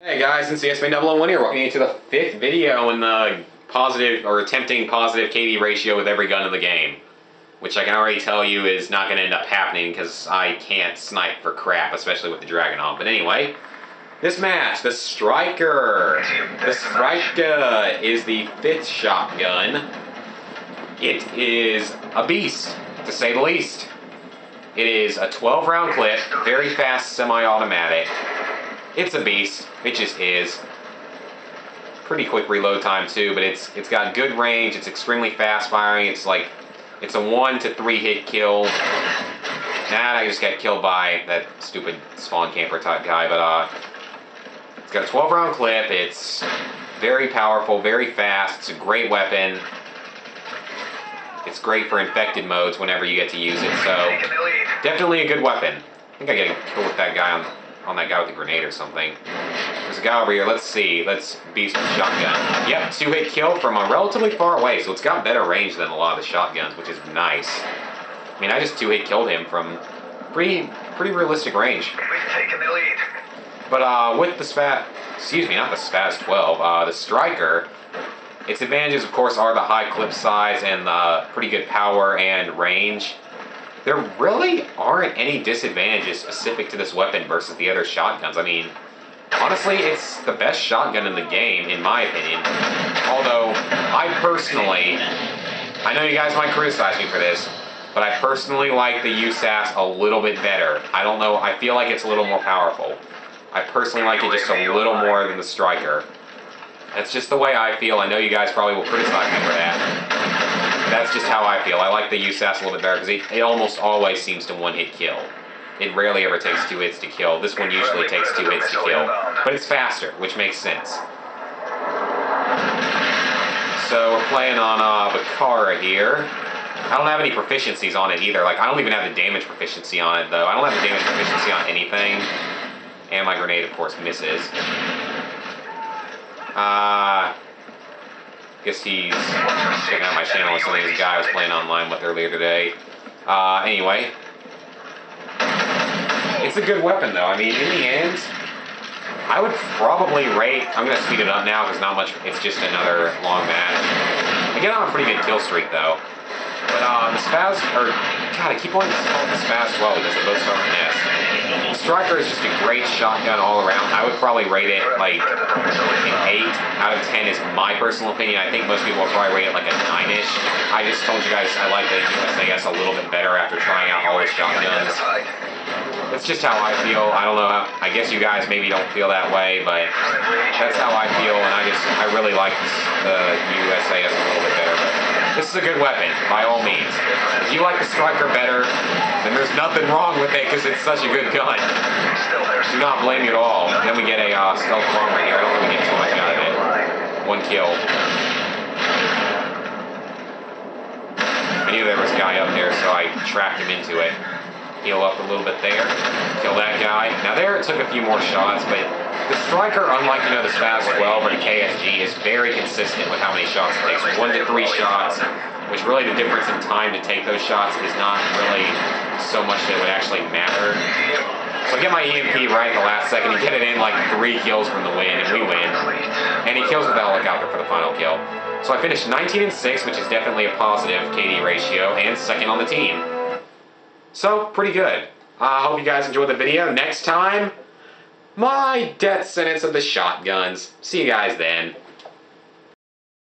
Hey guys, it's CSP001 here, welcome to the fifth video in the positive, or attempting positive KD ratio with every gun in the game. Which I can already tell you is not going to end up happening because I can't snipe for crap, especially with the Dragunov. But anyway, this match, the Striker. The Striker is the fifth shotgun. It is a beast, to say the least. It is a 12 round clip, very fast semi-automatic. It's a beast. It just is. Pretty quick reload time too, but it's it's got good range. It's extremely fast firing. It's like it's a one to three hit kill. Nah, I just got killed by that stupid spawn camper type guy, but uh, it's got a 12 round clip. It's very powerful, very fast. It's a great weapon. It's great for infected modes whenever you get to use it. So definitely a good weapon. I think I get a kill with that guy on on that guy with the grenade or something. There's a guy over here. Let's see. Let's beast the shotgun. Yep, two hit kill from a relatively far away, so it's got better range than a lot of the shotguns, which is nice. I mean, I just two hit killed him from pretty pretty realistic range. We've taken the lead. But uh, with the SPAT, excuse me, not the SPAS 12, uh, the Striker, its advantages, of course, are the high clip size and the pretty good power and range there really aren't any disadvantages specific to this weapon versus the other shotguns. I mean, honestly, it's the best shotgun in the game, in my opinion. Although, I personally, I know you guys might criticize me for this, but I personally like the USAS a little bit better. I don't know, I feel like it's a little more powerful. I personally like it just a little more than the Striker. That's just the way I feel. I know you guys probably will criticize me for that that's just how I feel. I like the USAS a little bit better because it, it almost always seems to one-hit kill. It rarely ever takes two hits to kill. This one usually takes two hits to kill. But it's faster, which makes sense. So we're playing on uh, Bakaara here. I don't have any proficiencies on it either. Like, I don't even have the damage proficiency on it, though. I don't have the damage proficiency on anything. And my grenade, of course, misses. Uh, guess he's checking out my channel with something this guy I was playing online with earlier today. Uh, anyway. It's a good weapon, though. I mean, in the end, I would probably rate... I'm going to speed it up now because not much... It's just another long match. I get on a pretty good kill streak, though. But uh, the SPAS... Or, God, I keep wanting to call it the SPAS 12 because they both start with an S. Striker is just a great shotgun all around. I would probably rate it like an 8 out of 10 is my personal opinion. I think most people will probably rate it like a 9-ish. I just told you guys I like the USAS a little bit better after trying out all the shotguns. That's just how I feel. I don't know. How, I guess you guys maybe don't feel that way, but that's how I feel, and I just I really like the USAS a little bit better. But this is a good weapon, by all means. If you like the Striker better, then there's nothing wrong with it because it's such a good gun. Do not blame you at all. Then we get a uh, stealth bomber here. I don't think we get too much out of it. One kill. I knew there was a guy up there, so I tracked him into it. Heal up a little bit there. Kill that guy. Now there it took a few more shots, but the Striker, unlike, you know, the SPAS 12 or the KSG, is very consistent with how many shots it takes. One to three shots which really the difference in time to take those shots is not really so much that would actually matter. So I get my EMP right in the last second, he get it in like three kills from the win, and we win. And he kills with the helicopter for the final kill. So I finished 19 and 6, which is definitely a positive KD ratio, and second on the team. So, pretty good. I uh, hope you guys enjoyed the video. Next time, my death sentence of the shotguns. See you guys then.